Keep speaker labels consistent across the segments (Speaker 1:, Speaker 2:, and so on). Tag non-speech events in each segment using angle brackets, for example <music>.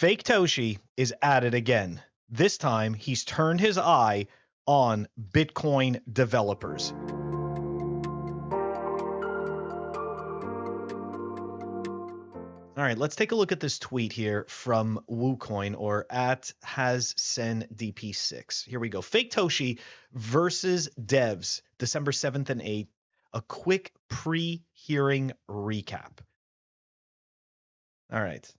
Speaker 1: FakeToshi is at it again. This time, he's turned his eye on Bitcoin developers. All right, let's take a look at this tweet here from WooCoin or at hascendp6. Here we go. FakeToshi versus devs, December 7th and 8th. A quick pre-hearing recap. All right.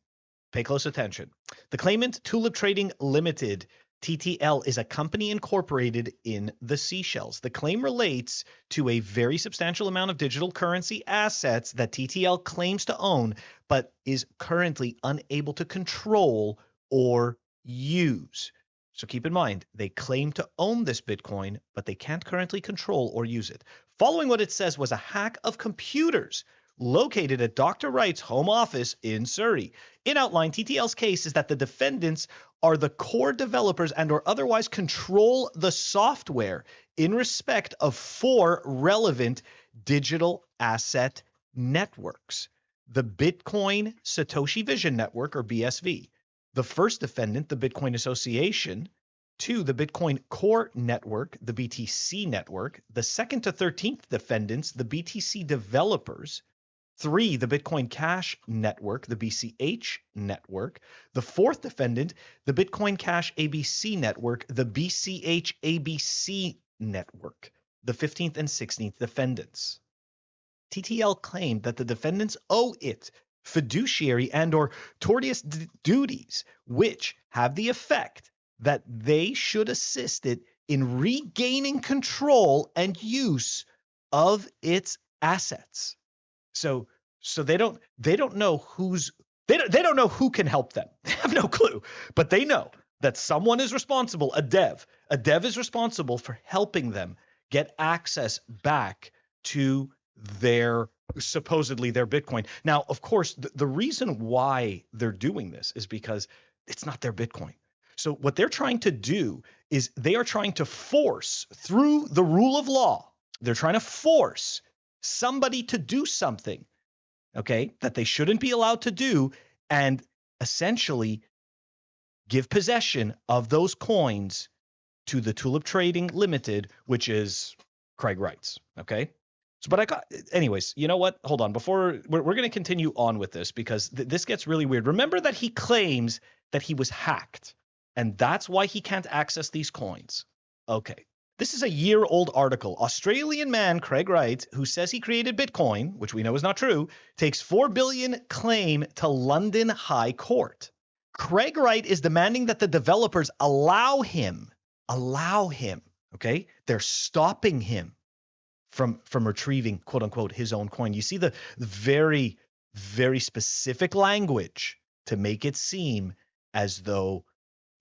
Speaker 1: Pay close attention. The claimant, Tulip Trading Limited, TTL, is a company incorporated in the Seychelles. The claim relates to a very substantial amount of digital currency assets that TTL claims to own, but is currently unable to control or use. So keep in mind, they claim to own this Bitcoin, but they can't currently control or use it. Following what it says was a hack of computers located at Dr. Wright's home office in Surrey. In outline, TTL's case is that the defendants are the core developers and or otherwise control the software in respect of four relevant digital asset networks. The Bitcoin Satoshi Vision Network or BSV. The first defendant, the Bitcoin Association, Two, the Bitcoin Core Network, the BTC network. The second to 13th defendants, the BTC developers. Three, the Bitcoin Cash Network, the BCH network. The fourth defendant, the Bitcoin Cash ABC network, the BCH ABC network. The 15th and 16th defendants. TTL claimed that the defendants owe it fiduciary and or tortious d- duties which have the effect that they should assist it in regaining control and use of its assets. So so they don't they don't know who's they don't, they don't know who can help them. <laughs> They have no clue, but they know that someone is responsible, a dev. A dev is responsible for helping them get access back to their supposedly their Bitcoin. Now, of course, the, the reason why they're doing this is because it's not their Bitcoin. So what they're trying to do is they are trying to force through the rule of law. They're trying to force somebody to do something, okay, that they shouldn't be allowed to do, and essentially give possession of those coins to the Tulip Trading Limited, which is Craig Wright's. Okay. So, but I got, anyways, you know what? Hold on. Before we're, we're going to continue on with this because th- this gets really weird. Remember that he claims that he was hacked, and that's why he can't access these coins. Okay. This is a year old article. Australian man Craig Wright, who says he created Bitcoin, which we know is not true, takes 4 billion claim to London High Court. Craig Wright is demanding that the developers allow him, allow him, okay? They're stopping him from from retrieving quote unquote his own coin. You see the very very specific language to make it seem as though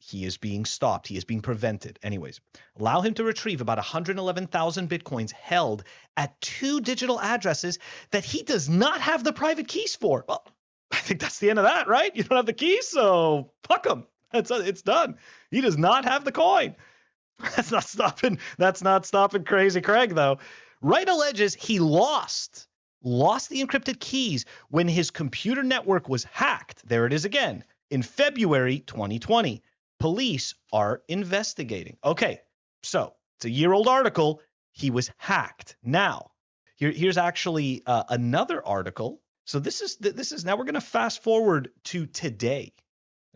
Speaker 1: he is being stopped. He is being prevented. Anyways, allow him to retrieve about 111,000 bitcoins held at two digital addresses that he does not have the private keys for. Well, <laughs> I think that's the end of that, right? You don't have the keys, so fuck him. It's it's done. He does not have the coin. <laughs> That's not stopping. That's not stopping Crazy Craig though. Wright alleges he lost lost the encrypted keys when his computer network was hacked. There it is again in February 2020 police are investigating. Okay, so it's a year old article. He was hacked. Now, here, here's actually uh, another article. So this is this is now we're going to fast forward to today.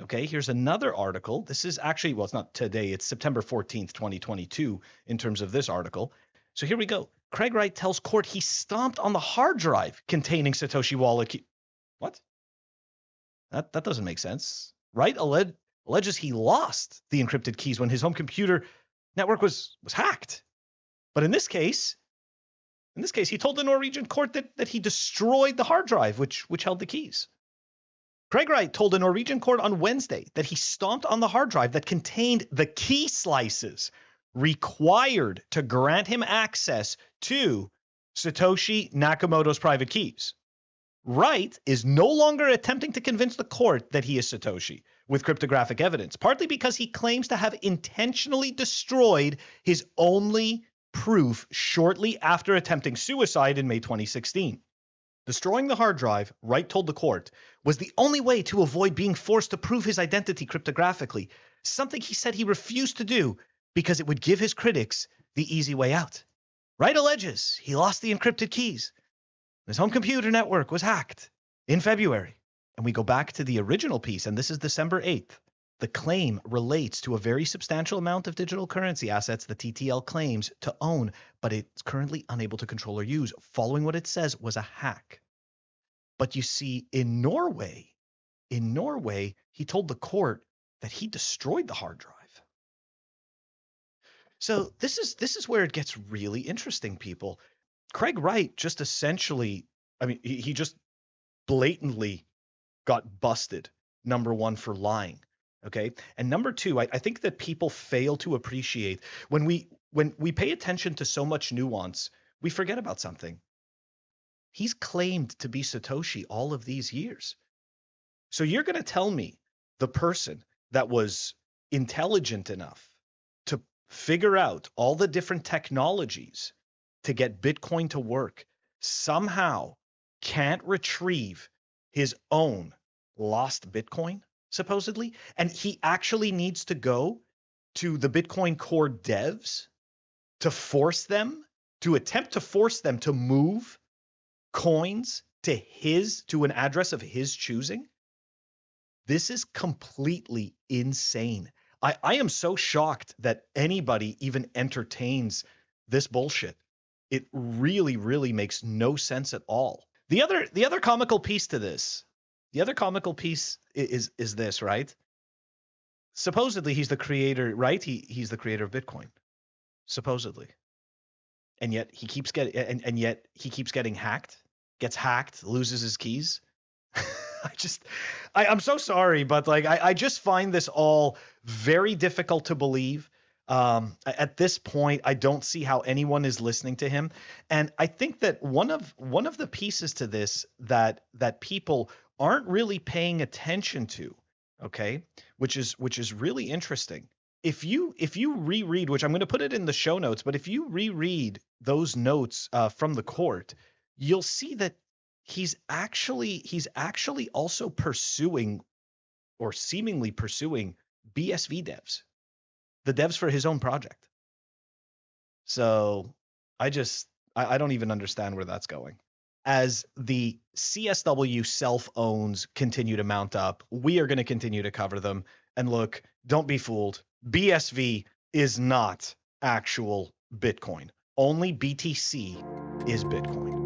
Speaker 1: Okay, here's another article. This is actually well, it's not today. It's September 14th, 2022, in terms of this article. So here we go. Craig Wright tells court he stomped on the hard drive containing Satoshi key. What? That that doesn't make sense. Wright alleged alleges he lost the encrypted keys when his home computer network was was hacked. But in this case, in this case, he told the Norwegian court that, that he destroyed the hard drive which which held the keys. Craig Wright told the Norwegian court on Wednesday that he stomped on the hard drive that contained the key slices required to grant him access to Satoshi Nakamoto's private keys. Wright is no longer attempting to convince the court that he is Satoshi with cryptographic evidence, partly because he claims to have intentionally destroyed his only proof shortly after attempting suicide in May 2016. Destroying the hard drive, Wright told the court, was the only way to avoid being forced to prove his identity cryptographically, something he said he refused to do because it would give his critics the easy way out. Wright alleges he lost the encrypted keys. His home computer network was hacked in February. And we go back to the original piece, and this is December 8th. The claim relates to a very substantial amount of digital currency assets that TTL claims to own, but it's currently unable to control or use, following what it says was a hack. But you see, in Norway, in Norway, he told the court that he destroyed the hard drive. So this is this is where it gets really interesting, people. Craig Wright just essentially, I mean, he, he just blatantly got busted. Number one for lying. Okay. And number two, I, I think that people fail to appreciate when we when we pay attention to so much nuance, we forget about something. He's claimed to be Satoshi all of these years. So you're going to tell me the person that was intelligent enough to figure out all the different technologies to get Bitcoin to work somehow can't retrieve his own lost Bitcoin, supposedly. And he actually needs to go to the Bitcoin core devs to force them, to attempt to force them to move coins to his, to an address of his choosing. This is completely insane. I, I am so shocked that anybody even entertains this bullshit. It really, really makes no sense at all. The other the other comical piece to this, the other comical piece is is this, right? Supposedly he's the creator, right? He he's the creator of Bitcoin. Supposedly. And yet he keeps getting and, and yet he keeps getting hacked, gets hacked, loses his keys. <laughs> I just I, I'm so sorry, but like I, I just find this all very difficult to believe. Um, at this point, I don't see how anyone is listening to him, and I think that one of one of the pieces to this that that people aren't really paying attention to, okay, which is which is really interesting. If you if you reread, which I'm going to put it in the show notes, but if you reread those notes uh, from the court, you'll see that he's actually he's actually also pursuing or seemingly pursuing BSV devs the devs for his own project. So I just I, I don't even understand where that's going. As the CSW self owns continue to mount up, we are going to continue to cover them. And look, don't be fooled. BSV is not actual Bitcoin. Only BTC is Bitcoin.